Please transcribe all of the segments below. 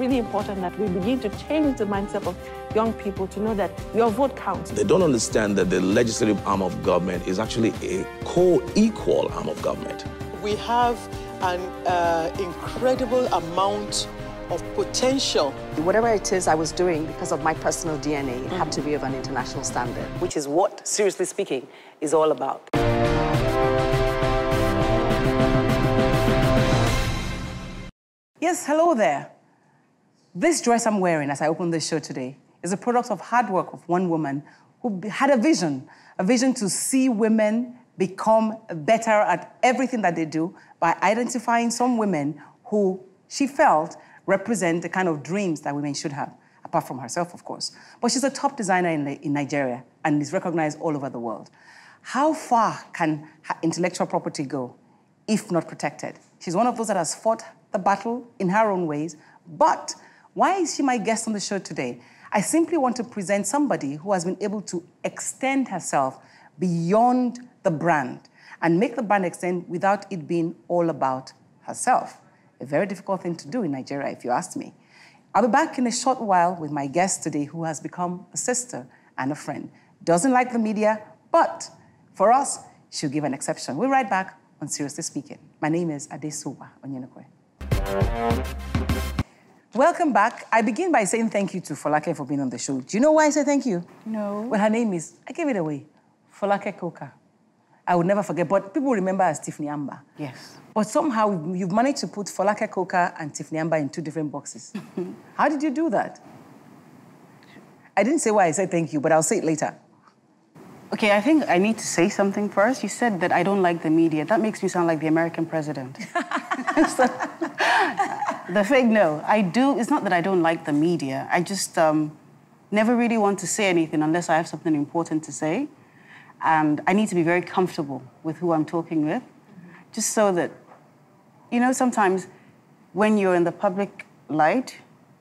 really important that we begin to change the mindset of young people to know that your vote counts. They don't understand that the legislative arm of government is actually a co-equal arm of government. We have an uh, incredible amount of potential. Whatever it is I was doing because of my personal DNA, it mm -hmm. had to be of an international standard, which is what, seriously speaking, is all about. Yes, hello there. This dress I'm wearing as I open this show today is a product of hard work of one woman who had a vision, a vision to see women become better at everything that they do by identifying some women who she felt represent the kind of dreams that women should have, apart from herself, of course. But she's a top designer in, in Nigeria and is recognized all over the world. How far can intellectual property go if not protected? She's one of those that has fought the battle in her own ways, but why is she my guest on the show today? I simply want to present somebody who has been able to extend herself beyond the brand and make the brand extend without it being all about herself. A very difficult thing to do in Nigeria, if you ask me. I'll be back in a short while with my guest today, who has become a sister and a friend. Doesn't like the media, but for us, she'll give an exception. We'll right back on Seriously Speaking. My name is Adesuwa Onyenokwe. Welcome back. I begin by saying thank you to Folake for being on the show. Do you know why I say thank you? No. Well, her name is, I gave it away, Folake Coker. I would never forget, but people remember as Tiffany Amber. Yes. But somehow you've managed to put Folake Coker and Tiffany Amber in two different boxes. How did you do that? I didn't say why I said thank you, but I'll say it later. Okay, I think I need to say something first. You said that I don't like the media. That makes me sound like the American president. so, the fake no, I do. It's not that I don't like the media. I just um, never really want to say anything unless I have something important to say. And I need to be very comfortable with who I'm talking with, just so that, you know, sometimes when you're in the public light,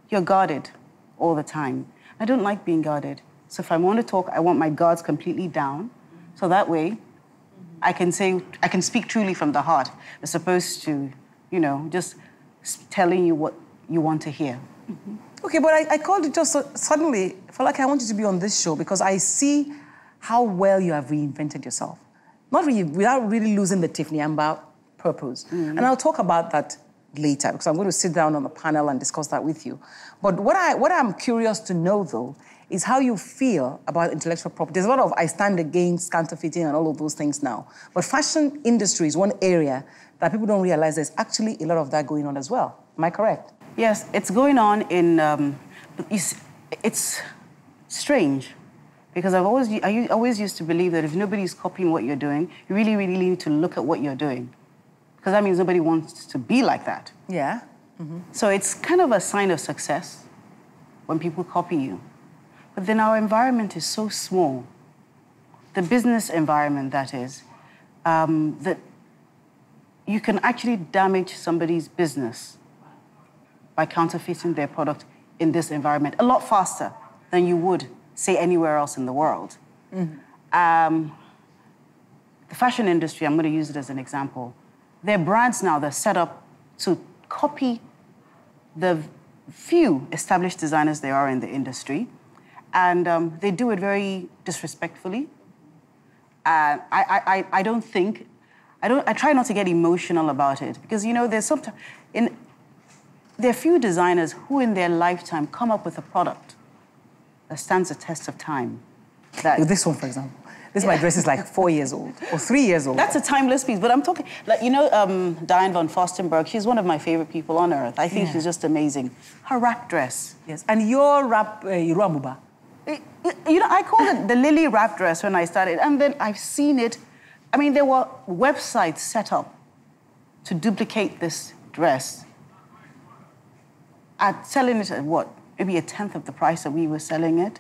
you're guarded all the time. I don't like being guarded. So if I want to talk, I want my guards completely down. So that way, I can say, I can speak truly from the heart, as opposed to, you know, just telling you what you want to hear. Mm-hmm. Okay, but I, I, called it just so, suddenly, felt like I wanted to be on this show because I see how well you have reinvented yourself. Not really, without really losing the Tiffany Amber purpose. Mm-hmm. And I'll talk about that later because I'm going to sit down on the panel and discuss that with you. But what, I, what I'm curious to know, though, is how you feel about intellectual property. There's a lot of I stand against counterfeiting and all of those things now. But fashion industry is one area that people don't realize there's actually a lot of that going on as well. Am I correct? Yes, it's going on in, um, it's, it's strange because I've always, I always used to believe that if nobody's copying what you're doing, you really, really need to look at what you're doing. Because that means nobody wants to be like that. Yeah. Mm-hmm. So it's kind of a sign of success when people copy you. But then our environment is so small, the business environment, that is, um, that you can actually damage somebody's business by counterfeiting their product in this environment a lot faster than you would, say, anywhere else in the world. Mm-hmm. Um, the fashion industry, I'm going to use it as an example. Their brands now, they're set up to copy the few established designers there are in the industry and um, they do it very disrespectfully. Uh, I, I, I don't think, I, don't, I try not to get emotional about it because, you know, there's sometimes, in, there are few designers who in their lifetime come up with a product that stands the test of time. That, this one, for example. This yeah. my dress is like four years old or three years old. That's a timeless piece. But I'm talking, like, you know, um, Diane von Furstenberg, she's one of my favorite people on earth. I think yeah. she's just amazing. Her wrap dress. Yes. And your wrap, uh, iro and buba. You know, I called it the Lily wrap dress when I started, and then I've seen it. I mean, there were websites set up to duplicate this dress at selling it at what? Maybe a tenth of the price that we were selling it.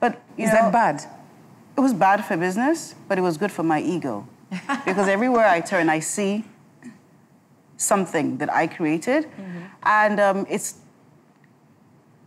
But is know, that bad? It was bad for business, but it was good for my ego. because everywhere I turn, I see something that I created. Mm-hmm. And um, it's,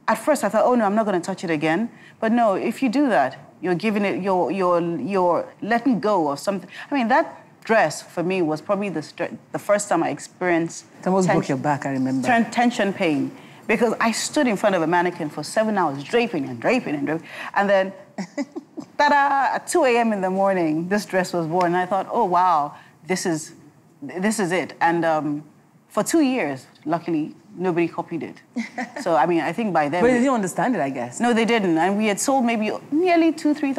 at first I thought, oh no, I'm not going to touch it again. But no, if you do that, you're giving it, you're, you're, you're letting go of something. I mean, that dress for me was probably the, the first time I experienced. Almost ten- broke your back, I remember. Tension pain. because I stood in front of a mannequin for seven hours, draping and draping and draping. And then, ta-da, at 2 a.m. in the morning, this dress was born. And I thought, oh, wow, this is, this is it. And um, for two years, luckily, nobody copied it. so, I mean, I think by then... But they didn't understand it, I guess. No, they didn't. And we had sold maybe nearly two, three,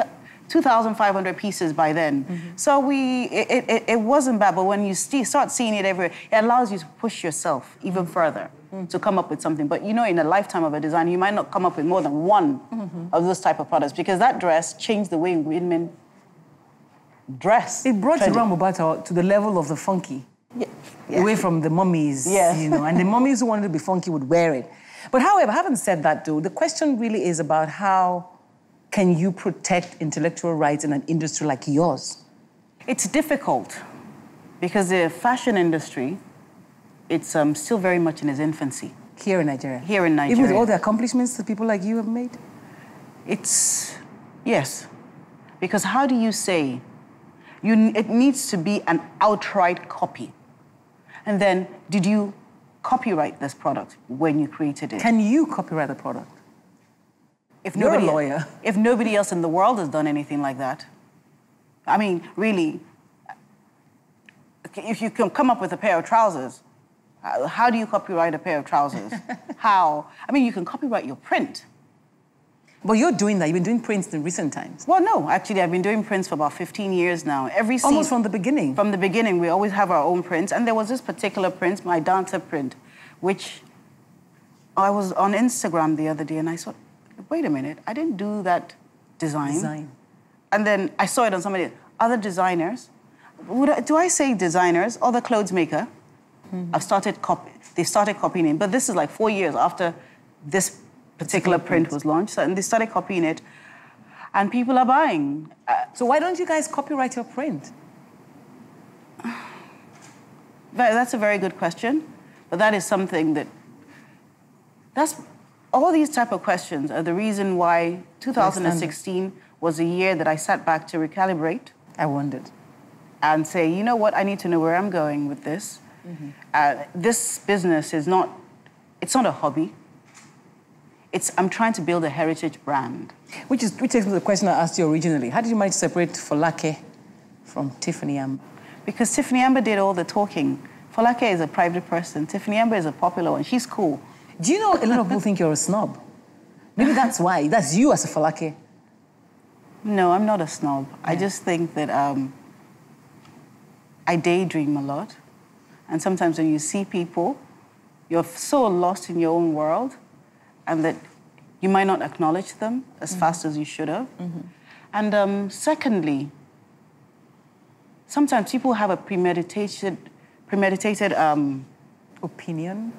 2,500 pieces by then. Mm-hmm. So we, it, it, it, wasn't bad, but when you st- start seeing it everywhere, it allows you to push yourself even mm-hmm. further mm-hmm. to come up with something. But you know, in a lifetime of a design, you might not come up with more than one mm-hmm. of those type of products because that dress changed the way women dress. It brought iro and buba to the level of the funky. Yeah. Yeah. Away from the mummies, yeah. you know, and the mummies who wanted to be funky would wear it. But however, having said that, though, the question really is about how can you protect intellectual rights in an industry like yours? It's difficult because the fashion industry, it's um, still very much in its infancy. Here in Nigeria? Here in Nigeria. Even with all the accomplishments that people like you have made? It's, yes. Because how do you say, you, it needs to be an outright copy. And then, did you copyright this product when you created it? Can you copyright the product? If You're nobody, a lawyer. If nobody else in the world has done anything like that, I mean, really, if you can come up with a pair of trousers, how do you copyright a pair of trousers? how? I mean, you can copyright your print. But you're doing that. You've been doing prints in recent times. Well, no, actually, I've been doing prints for about 15 years now. Every almost from the beginning. From the beginning, we always have our own prints, and there was this particular print, my dancer print, which I was on Instagram the other day, and I thought, wait a minute, I didn't do that design. Design. And then I saw it on somebody, other designers. I, do I say designers? Other clothes maker. Mm-hmm. I've started copy. They started copying it, but this is like four years after this particular print was launched, and they started copying it, and people are buying. Uh, so why don't you guys copyright your print? That's a very good question, but that is something that that's all these type of questions are the reason why 2016 was a year that I sat back to recalibrate. I wondered. And say, you know what, I need to know where I'm going with this. Mm-hmm. Uh, this business is not, it's not a hobby. It's, I'm trying to build a heritage brand. Which, is, which takes me to the question I asked you originally. How did you manage to separate Folake from Tiffany Amber? Because Tiffany Amber did all the talking. Folake is a private person. Tiffany Amber is a popular one. She's cool. Do you know a lot of people think you're a snob? Maybe that's why. That's you as a Folake. No, I'm not a snob. Yeah. I just think that um, I daydream a lot. And sometimes when you see people, you're so lost in your own world and that you might not acknowledge them as mm-hmm. fast as you should have. Mm-hmm. And um, secondly, sometimes people have a premeditated, premeditated um, opinion